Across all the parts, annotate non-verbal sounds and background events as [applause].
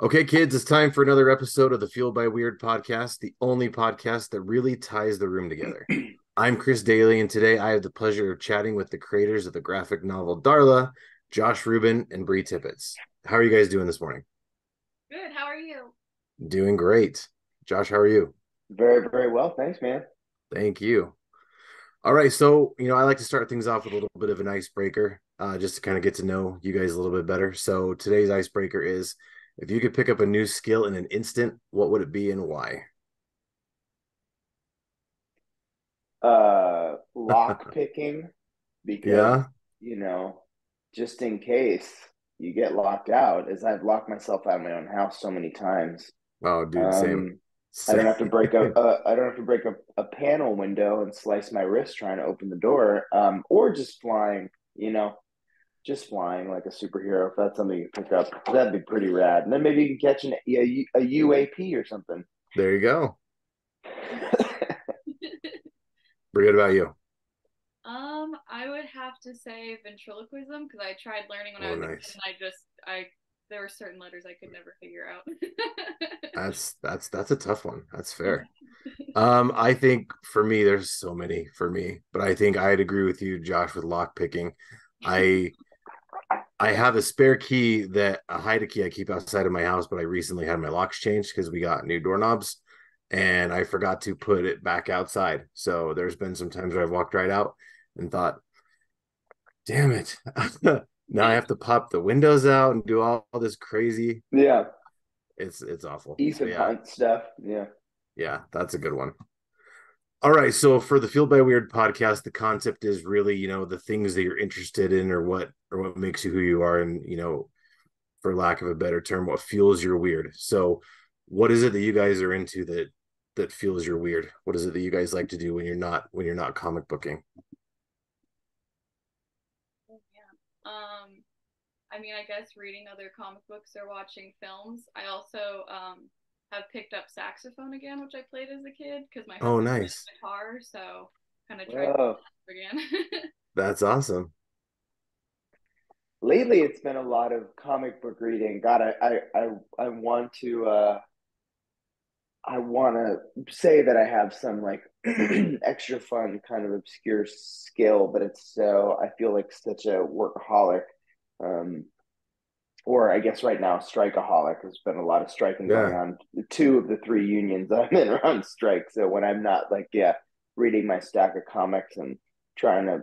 Okay, kids, it's time for another episode of the Fueled by Weird podcast, the only podcast that really ties the room together. [clears throat] I'm Chris Daly, and today I have the pleasure of chatting with the creators of the graphic novel Darla, Josh Ruben, and Bri Tippetts. How are you guys doing this morning? Good. How are you? Doing great. Josh, how are you? Very, very well. Thanks, man. Thank you. All right. So, you know, I like to start things off with a little bit of an icebreaker, uh, just to kind of get to know you guys a little bit better. So, today's icebreaker is if you could pick up a new skill in an instant, what would it be and why? Uh, lock [laughs] picking because Yeah. you know, just in case you get locked out, as I've locked myself out of my own house so many times. Oh, dude, same. Um, I don't have to break a, [laughs] a I don't have to break a, a panel window and slice my wrist trying to open the door. Um, or just flying, you know, just flying like a superhero. If that's something you pick up, that'd be pretty rad. And then maybe you can catch an, a, a UAP or something. There you go. [laughs] Bri, what about you? um, I would have to say ventriloquism because I tried learning when I Oh, was a nice. and I just I there were certain letters I could never figure out. [laughs] That's that's that's a tough one. That's fair. [laughs] Um, I think for me, there's so many for me, but I think I'd agree with you, Josh, with lock picking. I I have a spare key that a hide a key I keep outside of my house, but I recently had my locks changed because we got new doorknobs and I forgot to put it back outside. So there's been some times where I've walked right out and thought, damn it. [laughs] now I have to pop the windows out and do all, all this crazy. yeah, It's it's awful. Ethan yeah. Hunt stuff. Yeah. Yeah, that's a good one. All right. So for the Fueled by Weird podcast, the concept is really, you know, the things that you're interested in or what or what makes you who you are, and you know, for lack of a better term, what fuels your weird. So what is it that you guys are into that that fuels your weird? What is it that you guys like to do when you're not when you're not comic booking? Oh, yeah. Um, I mean, I guess reading other comic books or watching films. I also um have picked up saxophone again, which I played as a kid because my Oh, husband nice. guitar, so kind of tried Oh, again. [laughs] That's awesome. lately it's been a lot of comic book reading. God, I I I, I want to uh I want to say that I have some like [clears throat] extra fun kind of obscure skill, but it's so I feel like such a workaholic. Um or I guess right now strikeaholic. There's been a lot of striking going Yeah. on. Two of the three unions I'm in are on strike. So when I'm not like yeah, reading my stack of comics and trying to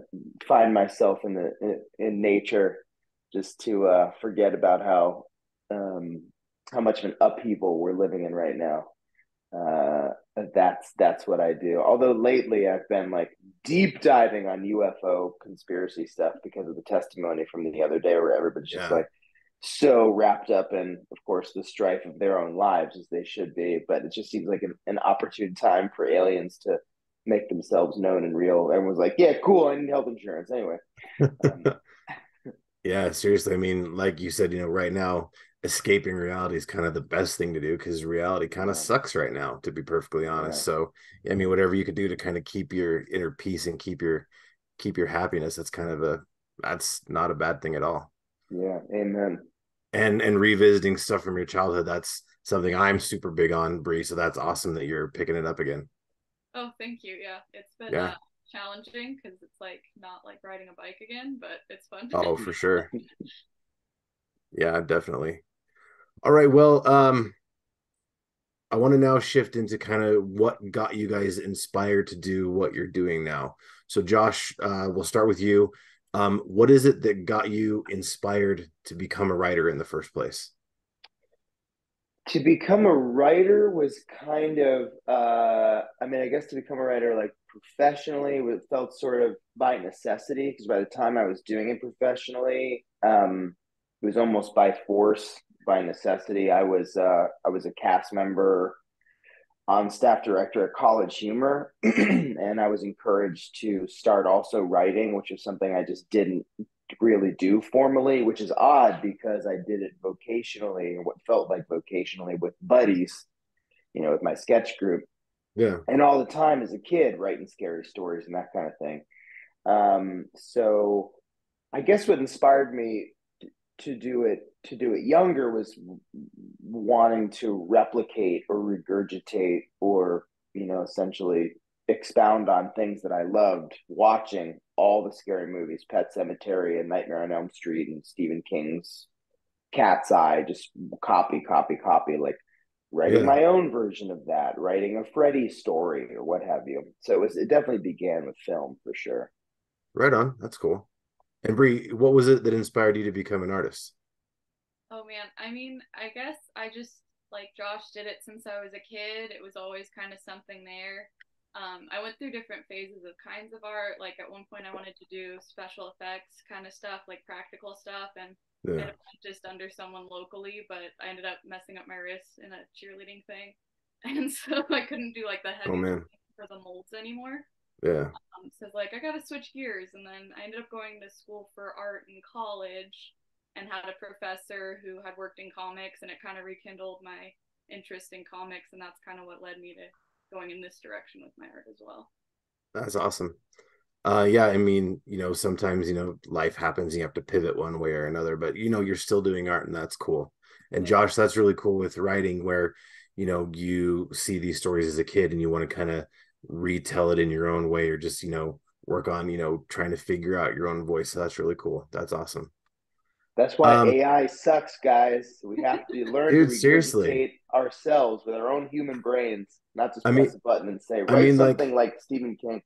find myself in the in, in nature just to uh, forget about how um, how much of an upheaval we're living in right now. Uh, that's that's what I do. Although lately I've been like deep diving on UFO conspiracy stuff because of the testimony from the other day, where everybody's just like so wrapped up in, of course, the strife of their own lives as they should be. But it just seems like an, an opportune time for aliens to make themselves known and real. Everyone's like, "Yeah, cool. I need health insurance anyway." Um, [laughs] Yeah, seriously. I mean, like you said, you know, right now, escaping reality is kind of the best thing to do because reality kind of Yeah. sucks right now, to be perfectly honest. Yeah. So, I mean, whatever you could do to kind of keep your inner peace and keep your keep your happiness, that's kind of a that's not a bad thing at all. yeah, amen. And and revisiting stuff from your childhood, that's something I'm super big on, Bri. So that's awesome that you're picking it up again. oh, thank you. Yeah, it's been Yeah. uh, challenging because it's like not like riding a bike again, but it's fun. Oh, for [laughs] sure. Yeah, definitely. All right. Well, um, I want to now shift into kind of what got you guys inspired to do what you're doing now. So, Josh, uh, we'll start with you. Um, what is it that got you inspired to become a writer in the first place? to become a writer was kind of uh i mean i guess to become a writer like professionally it felt sort of by necessity because by the time i was doing it professionally um it was almost by force by necessity i was uh i was a cast member on staff director at CollegeHumor [clears throat] and i was encouraged to start also writing which is something i just didn't really do formally, which is odd because I did it vocationally, or what felt like vocationally with buddies, you know, with my sketch group, Yeah. and all the time as a kid writing scary stories and that kind of thing. Um, so I guess what inspired me to do it to do it younger was wanting to replicate or regurgitate or you know essentially expound on things that I loved watching all the scary movies, Pet Sematary and Nightmare on Elm Street and Stephen King's Cat's Eye, just copy, copy, copy, like writing yeah. my own version of that, writing a Freddy story or what have you. So it was it definitely began with film for sure. Right on. That's cool. And Bri, what was it that inspired you to become an artist? Oh man, I mean, I guess I just like Josh did it since I was a kid. It was always kind of something there. Um, I went through different phases of kinds of art. Like at one point, I wanted to do special effects kind of stuff, like practical stuff, and yeah. just under someone locally. But I ended up messing up my wrist in a cheerleading thing, [laughs] and so I couldn't do like the heavy oh, for the molds anymore. Yeah. Um, so like I gotta switch gears, and then I ended up going to school for art in college, and had a professor who had worked in comics, and it kind of rekindled my interest in comics, and that's kind of what led me to going in this direction with my art as well. That's awesome. Uh, yeah, I mean, you know, sometimes you know life happens, and you have to pivot one way or another, but you know, you're still doing art, and that's cool. And Josh, that's really cool with writing, where you know you see these stories as a kid, and you want to kind of retell it in your own way, or just you know work on you know trying to figure out your own voice. So that's really cool. That's awesome. That's why um, AI sucks, guys. We have to [laughs] learn dude, to seriously ourselves with our own human brains, not just press mean, a button and say, write I mean, something like, like Stephen King.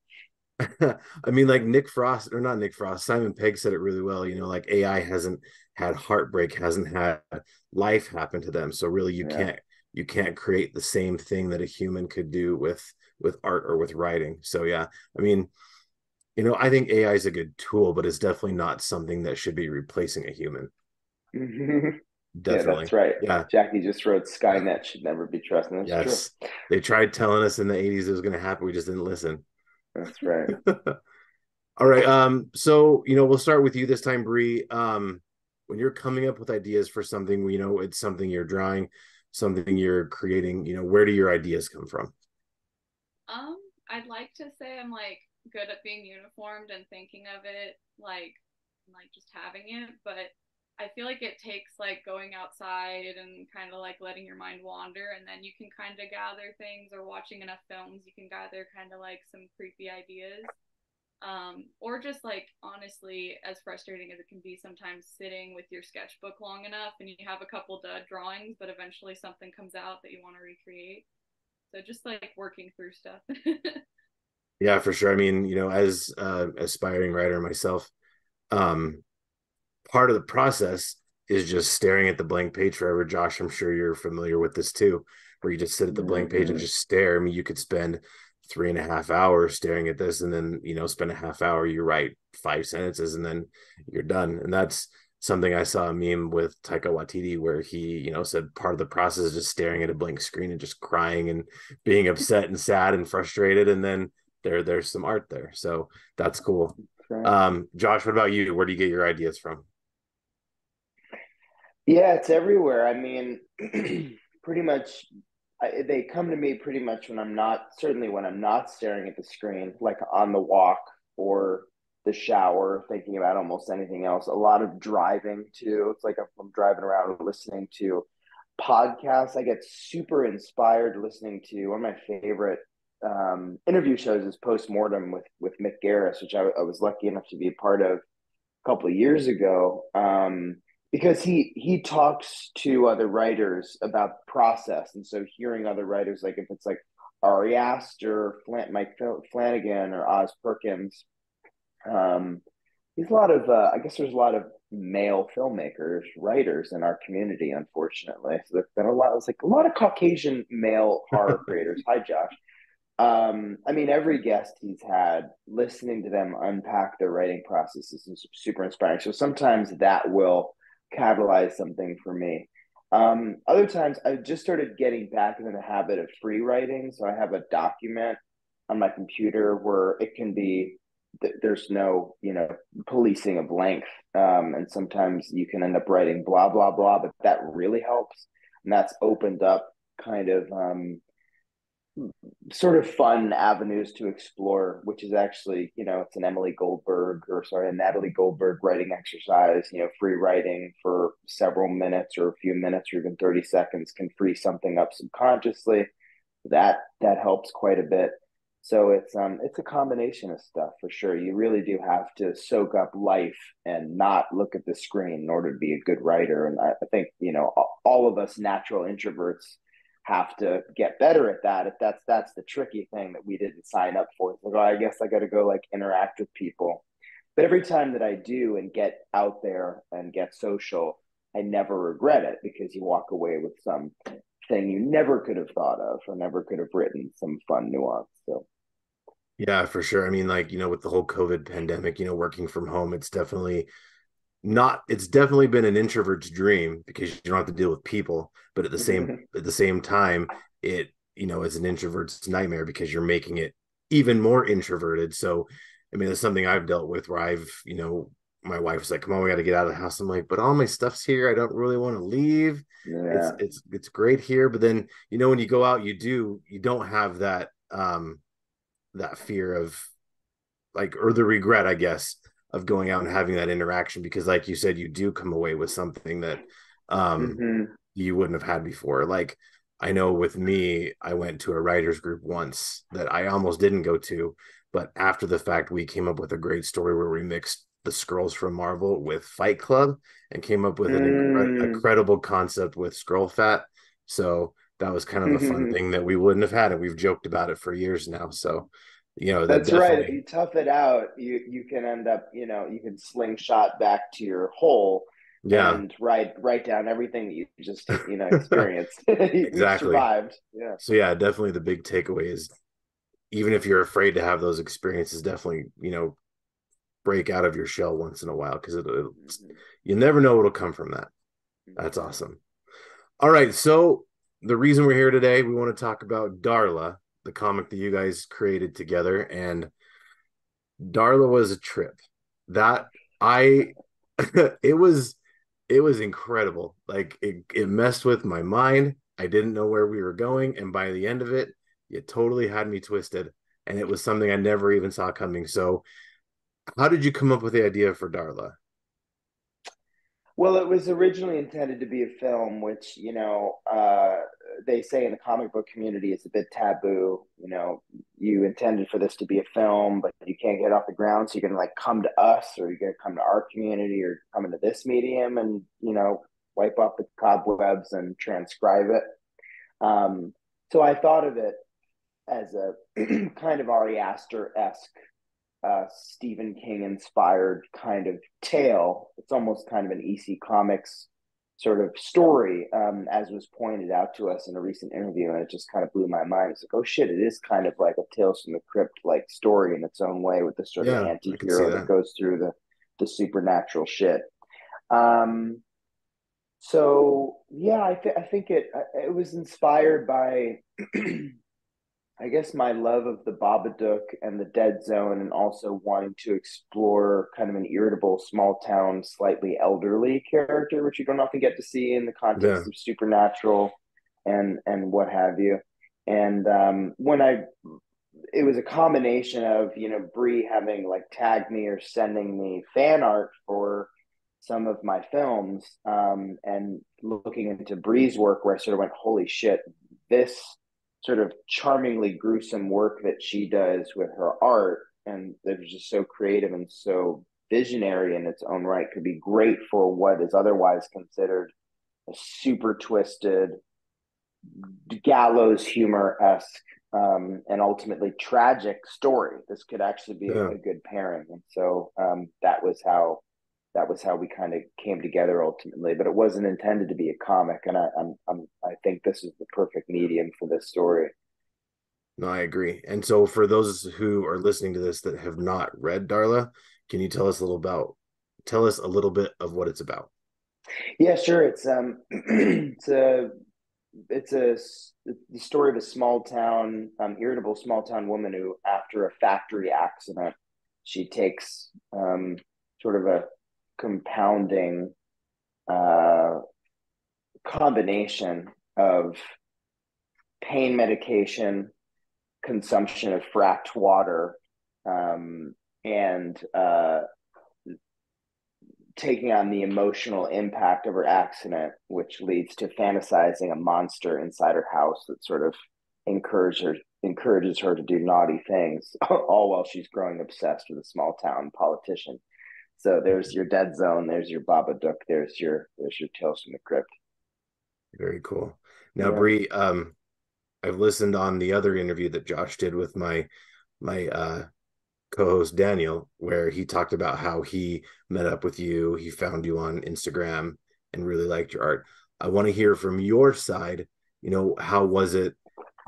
[laughs] I mean, like Nick Frost, or not Nick Frost, Simon Pegg said it really well. You know, like AI hasn't had heartbreak, hasn't had life happen to them. So really, you yeah. can't you can't create the same thing that a human could do with with art or with writing. So yeah, I mean, you know, I think AI is a good tool, but it's definitely not something that should be replacing a human. Mm-hmm. [laughs] Definitely. Yeah, that's right. Yeah. Jackie just wrote Skynet should never be trusted. That's yes. True. They tried telling us in the 80s it was going to happen. We just didn't listen. That's right. [laughs] All right. Um, so, you know, we'll start with you this time, Bri. Um, when you're coming up with ideas for something, you know, it's something you're drawing, something you're creating, you know, where do your ideas come from? Um, I'd like to say I'm like good at being uniformed and thinking of it like like just having it, but I feel like it takes like going outside and kind of like letting your mind wander and then you can kind of gather things or watching enough films you can gather kind of like some creepy ideas. Um, or just like honestly, as frustrating as it can be sometimes sitting with your sketchbook long enough and you have a couple dud drawings, but eventually something comes out that you want to recreate. So just like working through stuff. [laughs] Yeah, for sure. I mean, you know, as uh, aspiring writer myself, um, part of the process is just staring at the blank page forever. Josh, I'm sure you're familiar with this too, where you just sit at the blank page and mm-hmm. just stare. I mean, you could spend three and a half hours staring at this, and then you know, spend a half hour. You write five sentences, and then you're done. And that's something I saw a meme with Taika Waititi where he, you know, said part of the process is just staring at a blank screen and just crying and being [laughs] upset and sad and frustrated, and then there there's some art there. So that's cool. Um josh what about you? Where do you get your ideas from? Yeah it's everywhere. I mean [clears throat] pretty much I, they come to me pretty much when i'm not certainly when i'm not staring at the screen like on the walk or the shower thinking about almost anything else a lot of driving too. It's like i'm driving around listening to podcasts. I get super inspired listening to one of my favorite um, interview shows is postmortem with with Mick Garris, which I, I, was lucky enough to be a part of a couple of years ago. Um, because he he talks to other writers about process, and so hearing other writers, like if it's like Ari Aster, Flan- Mike Flanagan, or Oz Perkins, um, there's a lot of uh, I guess there's a lot of male filmmakers, writers in our community, unfortunately. So there's been a lot. It's like a lot of Caucasian male [laughs] horror creators. Hi, Josh um, I mean, every guest he's had, listening to them unpack their writing process is super inspiring. So sometimes that will catalyze something for me. Um, other times, I've just started getting back into the habit of free writing. So I have a document on my computer where it can be there's no you know policing of length um, and sometimes you can end up writing blah blah blah but that really helps and that's opened up kind of um, sort of fun avenues to explore, which is actually, you know, it's an Emily Goldberg or sorry, a Natalie Goldberg writing exercise, you know, free writing for several minutes or a few minutes or even 30 seconds can free something up subconsciously. That that helps quite a bit. So it's um it's a combination of stuff for sure. You really do have to soak up life and not look at the screen in order to be a good writer. And I, I think, you know, all of us natural introverts have to get better at that if that's that's the tricky thing that we didn't sign up for like i guess i got to go like interact with people but every time that i do and get out there and get social i never regret it because you walk away with some thing you never could have thought of or never could have written some fun nuance so. Yeah for sure. I mean like you know with the whole covid pandemic you know working from home it's definitely not it's definitely been an introvert's dream because you don't have to deal with people but at the same [laughs] at the same time it you know is an introvert's nightmare because you're making it even more introverted. So i mean it's something i've dealt with where i've you know my wife's like come on we got to get out of the house. I'm like but all my stuff's here. I don't really want to leave yeah. it's it's it's great here. But then you know when you go out you do you don't have that um that fear of like or the regret i guess of going out and having that interaction because like you said you do come away with something that um mm-hmm. you wouldn't have had before. Like i know with me i went to a writers group once that i almost didn't go to but after the fact we came up with a great story where we mixed the Skrulls from marvel with fight club and came up with an mm. incredible concept with scroll fat. So that was kind of a fun thing that we wouldn't have had and we've joked about it for years now. So you know that that's right. if you tough it out you you can end up you know you can slingshot back to your hole yeah. and write write down everything that you just you know [laughs] experienced. [laughs] Exactly. survived. Yeah. So yeah definitely the big takeaway is even if you're afraid to have those experiences definitely you know break out of your shell once in a while because it, mm-hmm. you never know what'll come from that mm-hmm. that's awesome all right so the reason we're here today we want to talk about darla the comic that you guys created together and Darla was a trip. That I [laughs] it was it was incredible. Like it, it messed with my mind. I didn't know where we were going. And by the end of it, it totally had me twisted. And it was something I never even saw coming. So how did you come up with the idea for Darla? Well, it was originally intended to be a film, which, you know, uh, they say in the comic book community is a bit taboo. You know, you intended for this to be a film, but you can't get off the ground. So you're to like come to us or you're to come to our community or come into this medium and, you know, wipe off the cobwebs and transcribe it. Um, so I thought of it as a [clears throat] kind of Ari Aster esque uh, Stephen King inspired kind of tale. It's almost kind of an EC Comics sort of story, um, as was pointed out to us in a recent interview, and it just kind of blew my mind. It's like, oh shit, it is kind of like a Tales from the Crypt like story in its own way with this sort yeah, of anti-hero that. that goes through the the supernatural shit. Um, so yeah, I, th- I think it it was inspired by [clears throat] I guess my love of the Babadook and the Dead Zone, and also wanting to explore kind of an irritable, small town, slightly elderly character, which you don't often get to see in the context yeah. of supernatural and and what have you. And um, when I, it was a combination of you know Bri having like tagged me or sending me fan art for some of my films, um, and looking into Bri's work, where I sort of went, "Holy shit, this." Sort of charmingly gruesome work that she does with her art and that is just so creative and so visionary in its own right could be great for what is otherwise considered a super twisted gallows humor esque um, and ultimately tragic story. This could actually be yeah. a, a, good pairing, and so um, that was how that was how we kind of came together ultimately. But it wasn't intended to be a comic, and I, I'm, I'm I think this is the perfect medium for this story. No, I agree. And so, for those who are listening to this that have not read Darla, can you tell us a little about tell us a little bit of what it's about? Yeah, sure. It's um, [clears throat] it's a it's a the story of a small town, um, irritable small town woman who, after a factory accident, she takes um, sort of a compounding uh, combination of pain medication, consumption of fracked water um, and uh, taking on the emotional impact of her accident, which leads to fantasizing a monster inside her house that sort of encourages her encourages her to do naughty things, [laughs] all while she's growing obsessed with a small town politician. So there's your dead zone, there's your Babadook, there's your there's your Tales from the Crypt. Very cool. Now, yeah. Bri, um, I've listened on the other interview that Josh did with my my uh co-host Daniel, where he talked about how he met up with you, he found you on Instagram and really liked your art. I want to hear from your side, you know, how was it,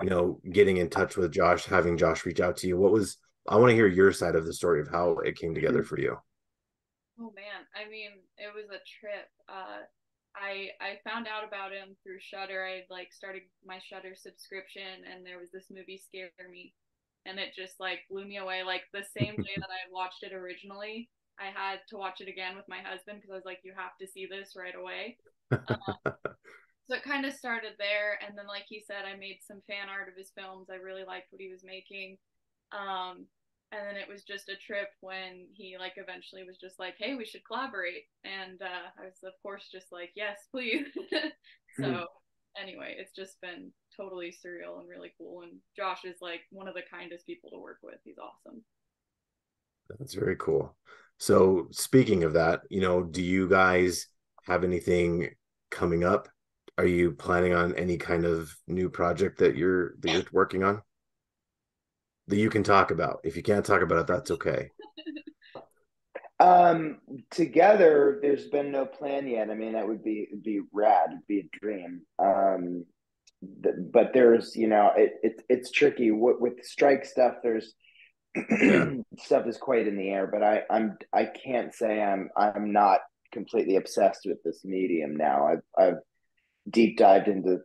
you know, getting in touch with Josh, having Josh reach out to you? What was I want to hear your side of the story of how it came together for you. Oh man, I mean, it was a trip. Uh I I found out about him through Shudder. I like started my Shudder subscription, and there was this movie Scare Me, and it just like blew me away. Like the same day that I watched it originally, I had to watch it again with my husband because I was like, "You have to see this right away." Um, [laughs] so it kind of started there, and then like he said, I made some fan art of his films. I really liked what he was making. Um, and then it was just a trip when he like eventually was just like hey we should collaborate. And uh, i was of course just like yes please. [laughs] So hmm. anyway it's just been totally surreal and really cool. And josh is like one of the kindest people to work with. He's awesome. That's very cool. So speaking of that you know do you guys have anything coming up? Are you planning on any kind of new project that you're that you're working on that you can talk about. If you can't talk about it, that's okay. [laughs] Um, together, there's been no plan yet. I mean, that would be be rad, It'd be a dream. Um, th- but there's, you know, it, it it's tricky with, with strike stuff. There's yeah. [clears throat] stuff is quite in the air, but I I'm I can't say I'm I'm not completely obsessed with this medium now. I've I've deep dived into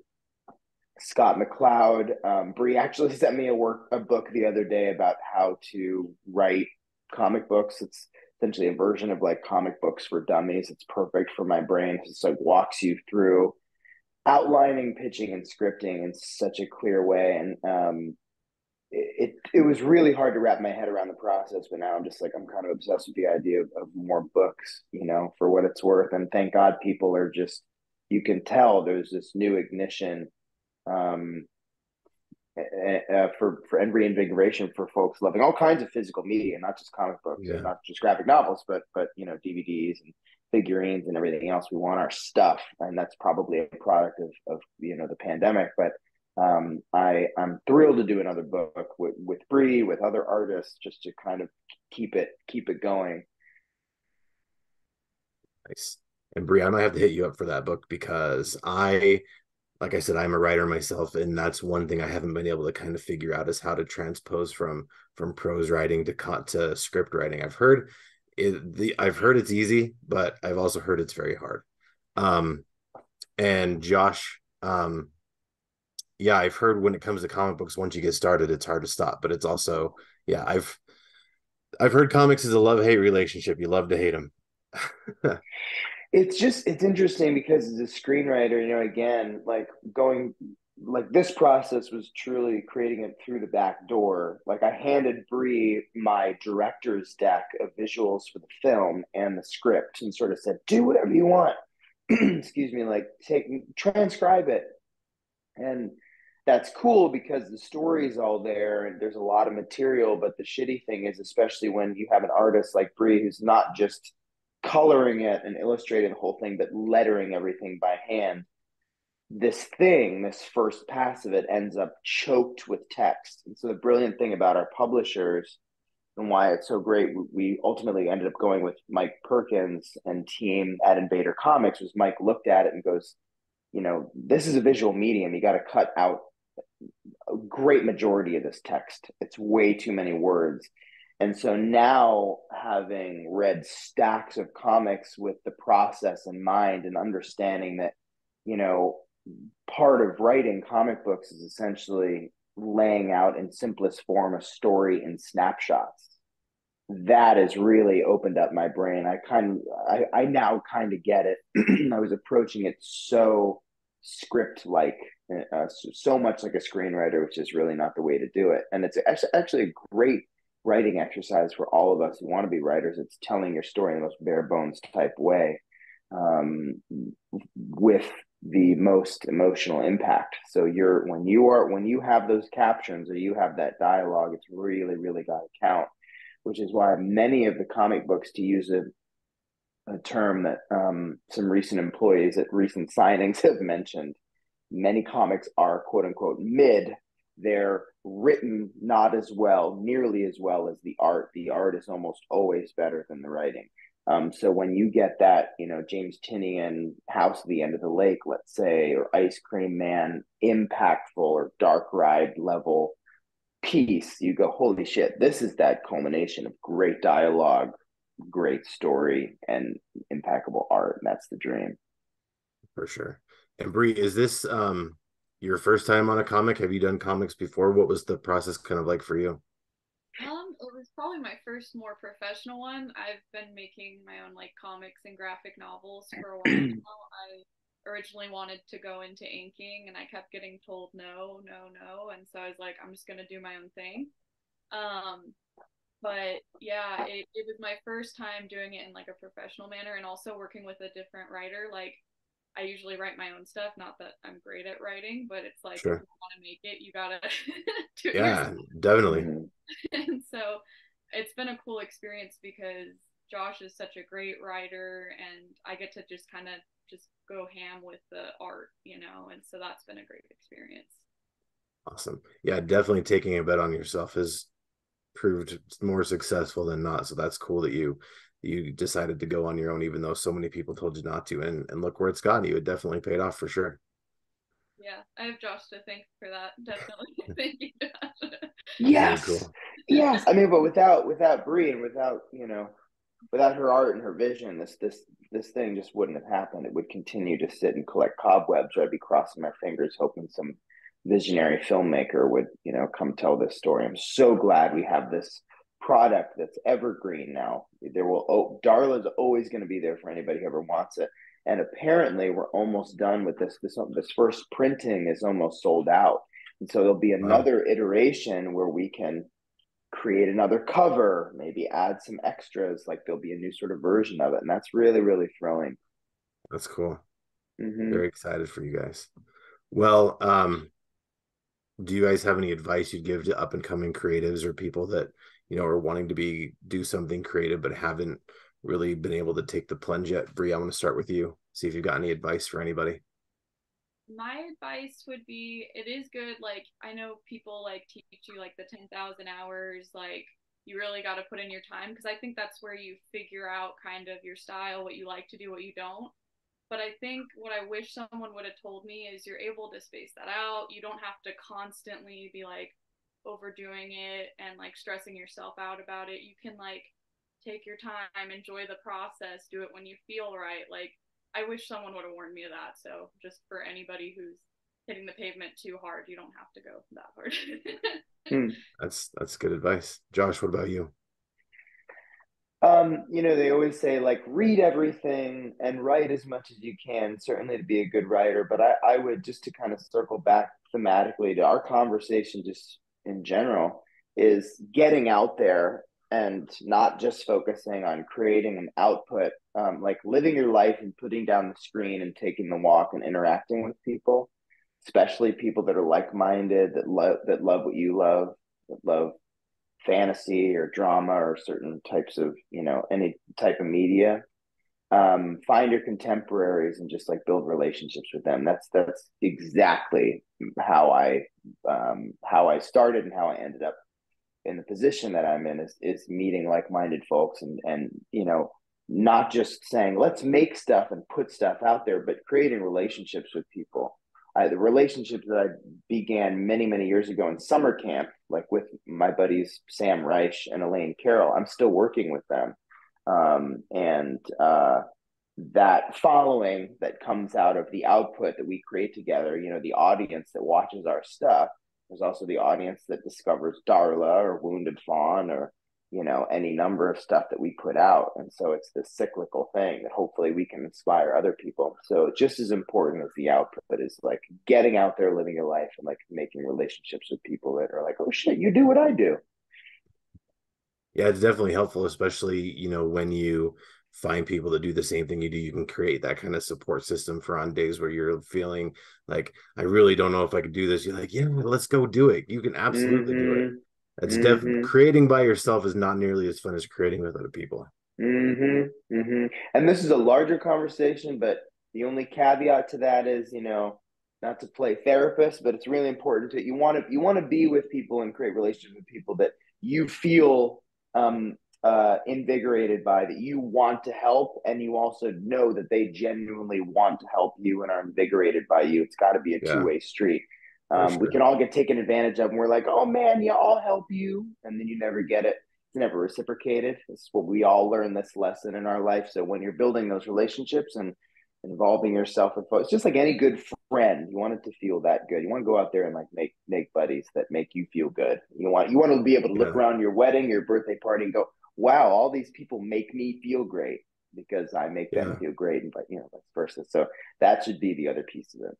Scott McCloud. Um, Bree actually [laughs] sent me a work a book the other day about how to write comic books. It's essentially a version of like comic books for dummies. It's perfect for my brain. It's like walks you through outlining, pitching, and scripting in such a clear way. And um, it, it, it was really hard to wrap my head around the process, but now I'm just like I'm kind of obsessed with the idea of, of more books, you know, for what it's worth. And thank God people are just you can tell there's this new ignition um, uh, for for and reinvigoration for folks loving all kinds of physical media, not just comic books, yeah. not just graphic novels, but but you know DVDs and figurines and everything else. We want our stuff, and that's probably a product of of you know the pandemic. But um, I I'm thrilled to do another book with with Bri, with other artists, just to kind of keep it keep it going. Nice. And Bri, I might have to hit you up for that book because I like I said, I'm a writer myself, and that's one thing I haven't been able to kind of figure out is how to transpose from from prose writing to to script writing. I've heard it, the I've heard it's easy, but I've also heard it's very hard. Um, and Josh, um, yeah, I've heard when it comes to comic books, once you get started, it's hard to stop. But it's also, yeah, I've I've heard comics is a love hate relationship. You love to hate them. [laughs] it's just it's interesting because as a screenwriter you know again like going like this process was truly creating it through the back door. Like i handed Bri my director's deck of visuals for the film and the script and sort of said do whatever you want. [clears throat] Excuse me like take transcribe it. And that's cool because the story's all there and there's a lot of material but the shitty thing is especially when you have an artist like Bri who's not just coloring it and illustrating the whole thing, but lettering everything by hand. This thing, this first pass of it, ends up choked with text. And so the brilliant thing about our publishers and why it's so great, we ultimately ended up going with Mike Perkins and team at Invader Comics. Was Mike looked at it and goes, you know, this is a visual medium. You got to cut out a great majority of this text. It's way too many words. And so now, having read stacks of comics with the process in mind and understanding that, you know, part of writing comic books is essentially laying out in simplest form a story in snapshots. That has really opened up my brain. I kind of, I, I now kind of get it. [clears throat] I was approaching it so script like uh, so much like a screenwriter, which is really not the way to do it. And it's actually actually a great writing exercise for all of us who want to be writers. It's telling your story in the most bare bones type way, um, with the most emotional impact. So you're when you are when you have those captions or you have that dialogue, it's really really got to count. Which is why many of the comic books, to use a a term that um, some recent employees at recent signings [laughs] have mentioned. Many comics are quote unquote mid. They're written not as well, nearly as well as the art. The art is almost always better than the writing. Um, so when you get that, you know, James Tynion House at the End of the Lake, let's say, or Ice Cream Man, impactful or dark ride level piece, you go, holy shit, this is that culmination of great dialogue, great story and impeccable art. And that's the dream. For sure. And Bri, is this um your first time on a comic? Have you done comics before? What was the process kind of like for you? Um, it was probably my first more professional one. I've been making my own like comics and graphic novels for a while. [clears throat] I originally wanted to go into inking and I kept getting told no, no, no. And so I was like, I'm just gonna do my own thing. Um, but yeah, it, it was my first time doing it in like a professional manner and also working with a different writer. Like I usually write my own stuff, not that I'm great at writing, but it's like sure. if you want to make it, you gotta [laughs] do it. Yeah, yourself. definitely. Mm-hmm. [laughs] and so it's been a cool experience because Josh is such a great writer and I get to just kind of just go ham with the art, you know, and so that's been a great experience. Awesome. Yeah, definitely taking a bet on yourself has proved more successful than not. So that's cool that you you decided to go on your own, even though so many people told you not to. And and look where it's gotten you. It definitely paid off for sure. Yeah, I have Josh to thank for that. [laughs] Definitely, thank you, Josh. [laughs] yes, cool. yes. I mean, but without without Bri and without you know, without her art and her vision, this this this thing just wouldn't have happened. It would continue to sit and collect cobwebs. I'd be crossing my fingers, hoping some visionary filmmaker would you know come tell this story i'm so glad we have this product that's evergreen now. There will oh, darla's always going to be there for anybody who ever wants it. And apparently we're almost done with this this this first printing is almost sold out. And so there'll be another wow. iteration where we can create another cover maybe add some extras like there'll be a new sort of version of it. And that's really really thrilling. That's cool. Mm-hmm. very excited for you guys. Well um do you guys have any advice you'd give to up and coming creatives or people that you know are wanting to be do something creative but haven't really been able to take the plunge yet. Bri I want to start with you see if you've got any advice for anybody. My advice would be it is good like i know people like teach you like the 10,000 hours like you really got to put in your time because i think that's where you figure out kind of your style what you like to do what you don't. But I think what I wish someone would have told me is you're able to space that out. You don't have to constantly be like overdoing it and like stressing yourself out about it. You can like take your time, enjoy the process, do it when you feel right. Like I wish someone would have warned me of that. So just for anybody who's hitting the pavement too hard, you don't have to go that hard. [laughs] hmm. That's that's good advice. Josh, what about you? Um, you know, they always say like read everything and write as much as you can, certainly to be a good writer. But I, I would just to kind of circle back thematically to our conversation, just in general, is getting out there and not just focusing on creating an output, um, like living your life and putting down the screen and taking the walk and interacting with people, especially people that are like minded, that love that love what you love, that love fantasy or drama or certain types of you know any type of media um, find your contemporaries and just like build relationships with them that's that's exactly how i um, how i started and how i ended up in the position that i'm in is, is meeting like-minded folks and and you know not just saying let's make stuff and put stuff out there but creating relationships with people I, the relationships that I began many, many years ago in summer camp, like with my buddies Sam Reich and Elaine Carroll, I'm still working with them. Um, and uh, that following that comes out of the output that we create together, you know, the audience that watches our stuff, there's also the audience that discovers Darla or Wounded Fawn or you know any number of stuff that we put out. And so it's this cyclical thing that hopefully we can inspire other people. So just as important as the output is like getting out there living your life and like making relationships with people that are like oh shit you do what i do yeah it's definitely helpful especially you know when you find people that do the same thing you do you can create that kind of support system for on days where you're feeling like i really don't know if i could do this you're like yeah let's go do it you can absolutely mm-hmm. do it mm-hmm. It's mm-hmm. definitely creating by yourself is not nearly as fun as creating with other people. Mm-hmm. Mm-hmm. And this is a larger conversation, but the only caveat to that is, you know, not to play therapist, but it's really important to you want to you want to be with people and create relationships with people that you feel um, uh, invigorated by, that you want to help, and you also know that they genuinely want to help you and are invigorated by you. It's got to be a yeah. two way street. Um, sure. We can all get taken advantage of, and we're like, "Oh man, yeah, I'll help you," and then you never get it. It's never reciprocated. It's what we all learn this lesson in our life. So when you're building those relationships and involving yourself with folks, just like any good friend, you want it to feel that good. You want to go out there and like make make buddies that make you feel good. You want you want to be able to look yeah. around your wedding, your birthday party, and go, "Wow, all these people make me feel great." Because I make them yeah. feel great, and but you know, vice versa. So that should be the other piece of it.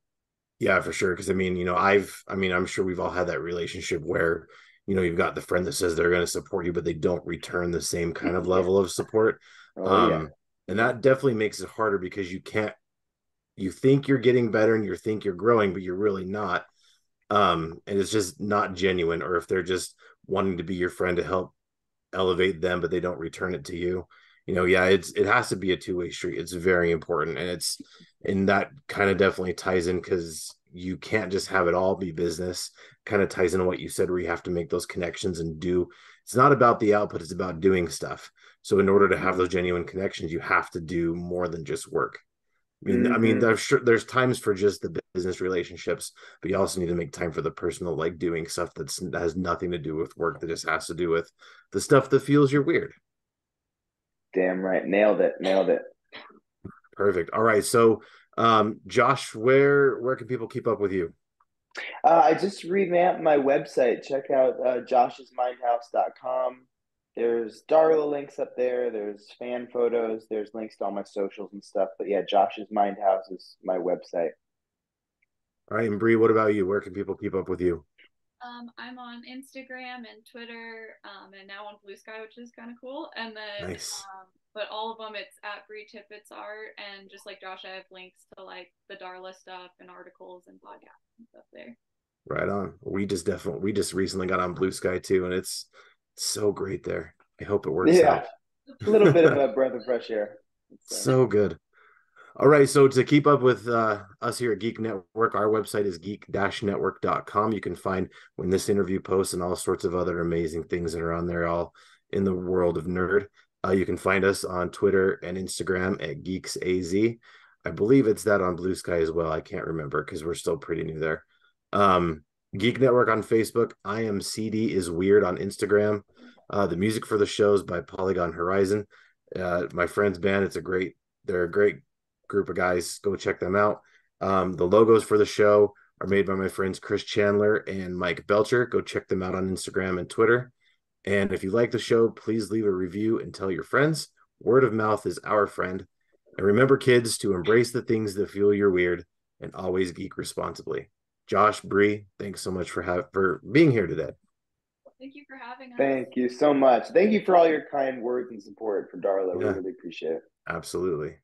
Yeah, for sure. Because I mean, you know, I've, I mean, I'm sure we've all had that relationship where, you know, you've got the friend that says they're going to support you, but they don't return the same kind of [laughs] level of support. Oh, um, yeah. And that definitely makes it harder because you can't, you think you're getting better and you think you're growing, but you're really not. Um, and it's just not genuine. Or if they're just wanting to be your friend to help elevate them, but they don't return it to you you know, yeah, it's it has to be a two way street. It's very important, and it's and that kind of definitely ties in because you can't just have it all be business. Kind of ties into what you said, where you have to make those connections and do. It's not about the output; it's about doing stuff. So, in order to have those genuine connections, you have to do more than just work. I mean, mm-hmm. I mean, mm-hmm. there's sure, there's times for just the business relationships, but you also need to make time for the personal, like doing stuff that's that has nothing to do with work. That just has to do with the stuff that feels you're weird. Damn right. Nailed it. Nailed it. Perfect. All right. So, um, Josh, where where can people keep up with you? Uh, I just revamped my website. Check out uh, josh'smindhouse.com. There's Darla links up there. There's fan photos. There's links to all my socials and stuff. But yeah, Josh's Mindhouse is my website. All right, and Bri, what about you? Where can people keep up with you? Um, I'm on Instagram and Twitter, um, and now on Bluesky, which is kind of cool. And then, nice. um, but all of them, it's at Bri Tippett's art, and just like Josh, I have links to like the Darla stuff and articles and podcasts and stuff there. Right on. We just definitely we just recently got on Bluesky too, and it's so great there. I hope it works yeah. out. a little bit of a [laughs] breath of fresh air. So good. All right. So to keep up with uh, us here at Geek Network, our website is geek-network.com. You can find when this interview posts and all sorts of other amazing things that are on there, all in the world of nerd. Uh, you can find us on Twitter and Instagram at GeeksAZ. I believe it's that on Bluesky as well. I can't remember because we're still pretty new there. Um, Geek Network on Facebook. I am CD is weird on Instagram. Uh, the music for the shows by Polygon Horizon. Uh, my friend's band. It's a great. They're a great group of guys. Go check them out. Um, the logos for the show are made by my friends Chris Chandler and Mike Belcher. Go check them out on Instagram and Twitter. And if you like the show, please leave a review and tell your friends. Word of mouth is our friend. And remember, kids, to embrace the things that feel you're weird and always geek responsibly. Josh, Bri, thanks so much for have, for being here today. Thank you for having us. Thank you so much. Thank you for all your kind words and support for Darla. Yeah. We really appreciate it. Absolutely.